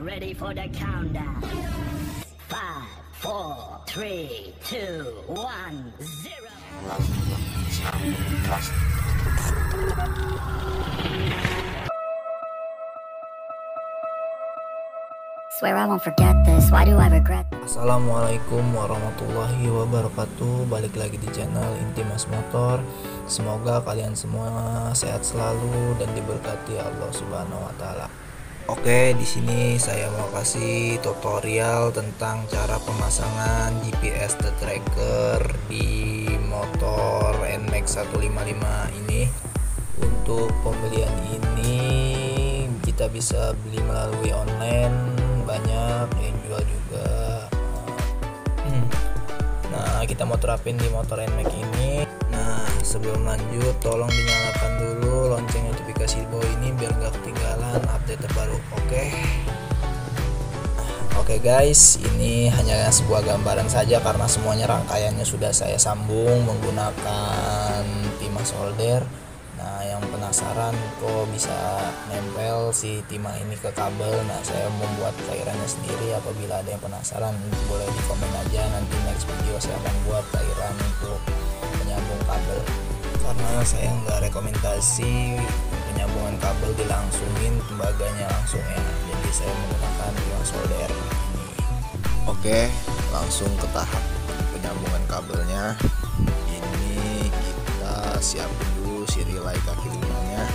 ready for the countdown. Five, four, three, two, one, zero. Swear I won't forget this. Why do I regret? Assalamualaikum warahmatullahi wabarakatuh Balik lagi di channel Intimas Motor Semoga kalian semua sehat selalu dan diberkati Allah Subhanahu wa taala. Oke, di sini saya mau kasih tutorial tentang cara pemasangan GPS the tracker di motor NMAX 155 ini. Untuk pembelian ini kita bisa beli melalui online banyak yang jual juga Hmm. nah kita mau terapin di motor NMAX ini nah sebelum lanjut tolong dinyalakan dulu lonceng notifikasi di bawah ini biar nggak ketinggalan update terbaru oke Oke guys, ini hanya sebuah gambaran saja karena semuanya rangkaiannya sudah saya sambung menggunakan timah solder. Nah, yang penasaran kok bisa nempel si timah ini ke kabel. Nah, saya membuat cairannya sendiri. Apabila ada yang penasaran, boleh di komen aja. Nanti next video saya akan buat cairan untuk penyambung kabel. Karena saya nggak rekomendasi penyambungan kabel dilangsungin tembaganya langsung ya. Jadi saya menggunakan timah solder ini. Oke, langsung ke tahap penyambungan kabelnya. Ini kita siapin dulu si relay kaki limanya.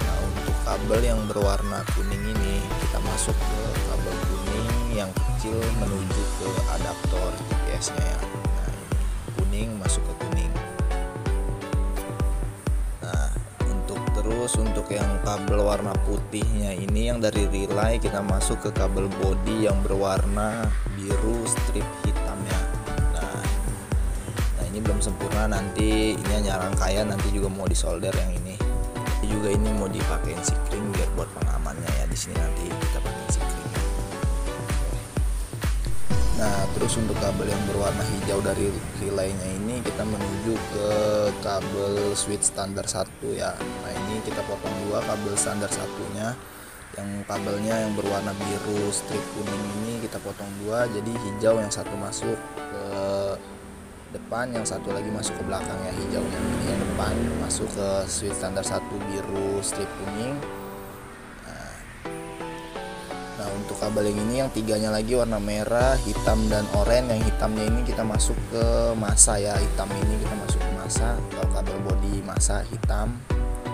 Nah, untuk kabel yang berwarna kuning ini kita masuk ke kabel kuning yang kecil menuju ke adaptor GPS-nya ya. Nah, ini kuning masuk ke kuning. Terus untuk yang kabel warna putihnya ini yang dari relay kita masuk ke kabel body yang berwarna biru strip hitamnya. Nah, nah ini belum sempurna nanti ini hanya rangkaian nanti juga mau disolder yang ini. Juga ini mau dipakein sikring biar buat pengamannya ya di sini nanti kita pakai sikring. Nah, terus untuk kabel yang berwarna hijau dari relaynya ini kita menuju ke kabel switch standar satu ya. Nah, ini kita potong dua kabel standar satunya. Yang kabelnya yang berwarna biru strip kuning ini kita potong dua jadi hijau yang satu masuk ke depan yang satu lagi masuk ke belakang ya hijaunya ini yang depan masuk ke switch standar satu biru strip kuning kabel yang ini yang tiganya lagi warna merah, hitam dan oranye. Yang hitamnya ini kita masuk ke masa ya. Hitam ini kita masuk ke masa. Kalau kabel body masa hitam.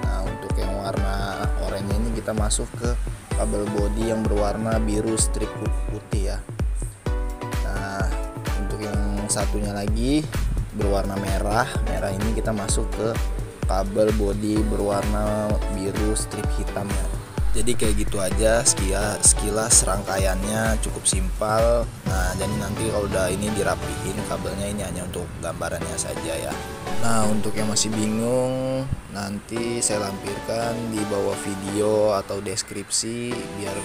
Nah untuk yang warna oranye ini kita masuk ke kabel body yang berwarna biru strip putih ya. Nah untuk yang satunya lagi berwarna merah. Merah ini kita masuk ke kabel body berwarna biru strip hitam ya jadi kayak gitu aja sekilas sekilas rangkaiannya cukup simpel. Nah jadi nanti kalau udah ini dirapihin kabelnya ini hanya untuk gambarannya saja ya. Nah untuk yang masih bingung nanti saya lampirkan di bawah video atau deskripsi biar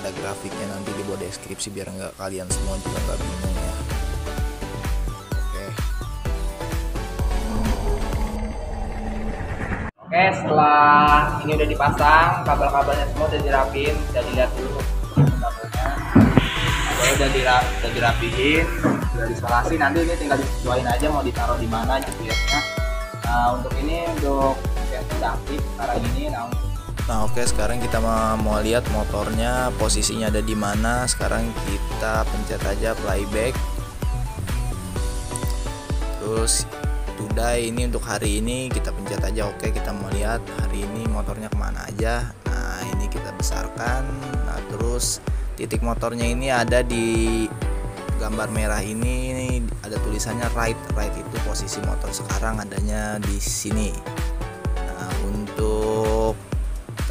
ada grafiknya nanti di bawah deskripsi biar nggak kalian semua juga nggak bingung ya Oke, setelah ini udah dipasang, kabel-kabelnya semua udah dirapin, bisa dilihat dulu kabelnya. Kabel udah, dira- udah dirapihin, udah disolasi. Nanti ini tinggal disesuaikan aja mau ditaruh di mana GPS-nya. Nah, untuk ini untuk yang aktif sekarang ini, nah Nah oke sekarang kita ma- mau lihat motornya posisinya ada di mana. Sekarang kita pencet aja playback. Terus today ini untuk hari ini kita pencet aja oke kita mau lihat hari ini motornya ke mana aja. Nah ini kita besarkan. Nah terus titik motornya ini ada di gambar merah ini ada tulisannya right right itu posisi motor sekarang adanya di sini.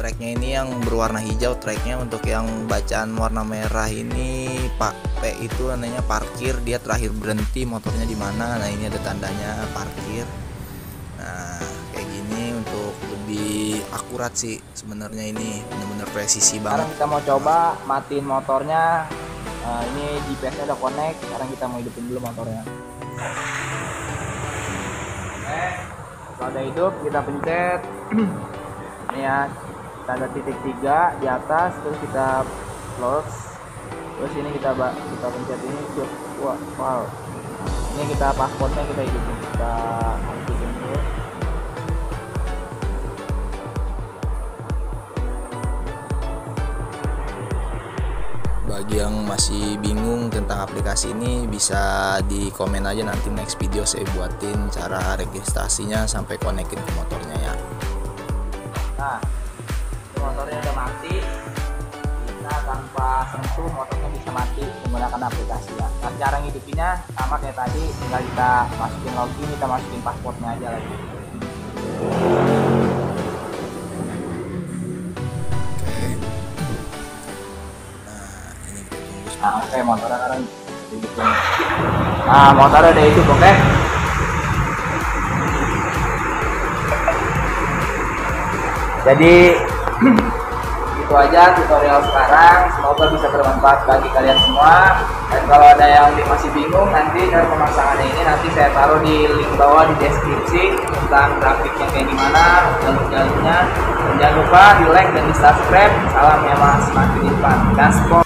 Tracknya ini yang berwarna hijau tracknya untuk yang bacaan warna merah ini Pak P itu namanya parkir dia terakhir berhenti motornya di mana. Nah ini ada tandanya parkir. Nah kayak gini untuk lebih akurat sih sebenarnya ini bener-bener presisi sekarang banget. kita mau coba matiin motornya. Nah, ini GPS-nya udah connect, sekarang kita mau hidupin dulu motornya. Oke, kalau udah hidup kita pencet. Ini ya tanda titik tiga di atas terus kita close. Terus ini kita kita pencet ini wah wow. Ini kita pasportnya kita ikutin kita ikutin dulu. Bagi yang masih bingung tentang aplikasi ini bisa di komen aja nanti next video saya buatin cara registrasinya sampai konekin ke motornya ya. Nah mati kita tanpa sentuh motornya bisa mati menggunakan aplikasi ya. Nah cara ngidupinnya sama kayak tadi tinggal kita masukin login kita masukin pasportnya aja lagi. Nah nah oke motornya sekarang hidupin nah motornya udah hidup oke? Jadi itu aja tutorial sekarang. Semoga bisa bermanfaat bagi kalian semua. Dan kalau ada yang masih bingung nanti cara pemasangannya ini nanti saya taruh di link bawah di deskripsi tentang grafiknya kayak gimana jalur-jalurnya. Dan jangan lupa di like dan di subscribe. Salam ya mas semakin depan gaspol